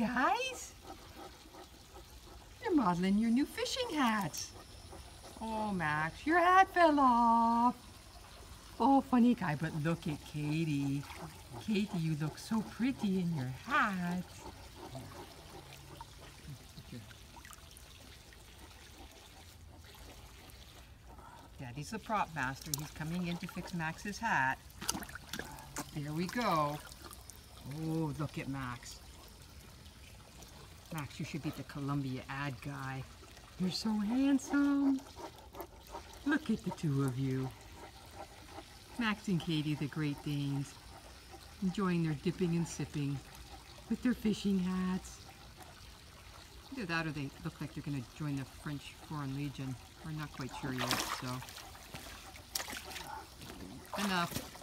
guys? You're modeling your new fishing hats. Oh, Max, your hat fell off. Oh, funny guy, but look at Katie. Katie, you look so pretty in your hat. Daddy's the prop master. He's coming in to fix Max's hat. There we go. Oh, look at Max. Max, you should be the Columbia ad guy. You're so handsome. Look at the two of you. Max and Katie, the Great Danes, enjoying their dipping and sipping with their fishing hats. Either that or they look like they're going to join the French Foreign Legion. We're not quite sure yet, so. Enough.